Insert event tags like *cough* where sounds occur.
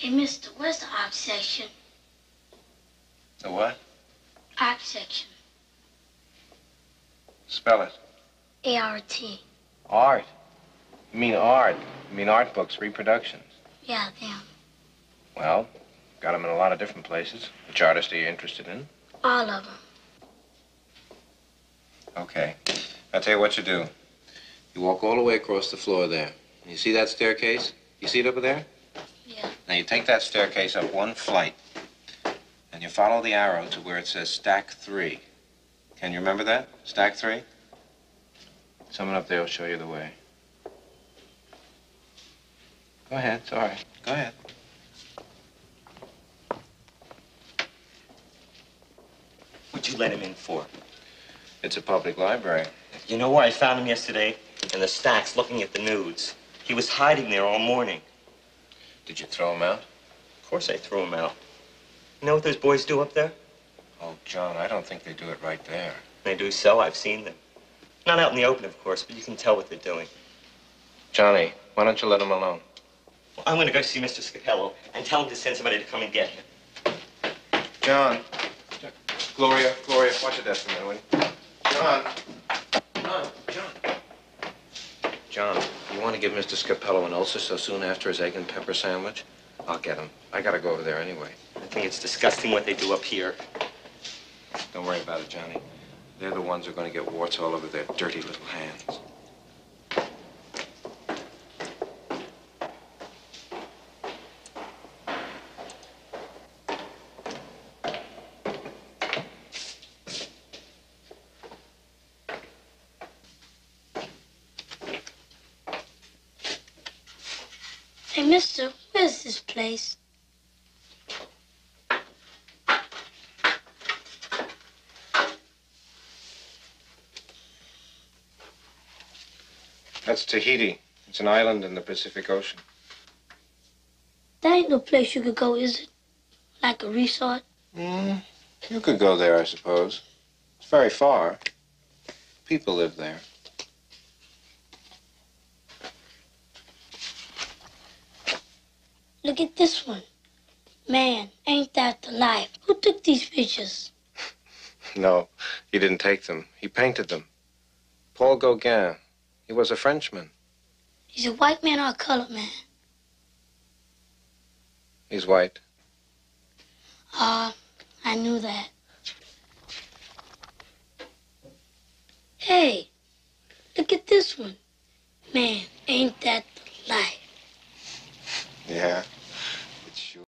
Hey, mister, where's the art section? The what? Art section. Spell it. A-R-T. Art. You mean art. You mean art books, reproductions. Yeah, them. Well, got them in a lot of different places. Which artist are you interested in? All of them. Okay. I'll tell you what you do. You walk all the way across the floor there. You see that staircase? You see it over there? Now you take that staircase up one flight, and you follow the arrow to where it says stack three. Can you remember that? Stack three? Someone up there will show you the way. Go ahead, it's all right. Go ahead. What'd you let him in for? It's a public library. You know where I found him yesterday? In the stacks looking at the nudes. He was hiding there all morning. Did you throw him out? Of course I threw him out. You know what those boys do up there? Oh, John, I don't think they do it right there. They do so. I've seen them. Not out in the open, of course, but you can tell what they're doing. Johnny, why don't you let him alone? Well, I'm going to go see Mr. Scapello and tell him to send somebody to come and get him. John. Gloria, Gloria, watch your desk a minute, will you? John. John, John. John, you want to give Mr. Scapello an ulcer so soon after his egg and pepper sandwich? I'll get him. I gotta go over there anyway. I think it's disgusting what they do up here. Don't worry about it, Johnny. They're the ones who are to get warts all over their dirty little hands. Hey, mister, where's this place? That's Tahiti. It's an island in the Pacific Ocean. That ain't no place you could go, is it? Like a resort? Mm, you could go there, I suppose. It's very far. People live there. Look at this one. Man, ain't that the life? Who took these pictures? *laughs* No, he didn't take them. He painted them. Paul Gauguin. He was a Frenchman. He's a white man or a colored man? He's white. Ah, I knew that. Hey, look at this one. Man, ain't that the life? Yeah.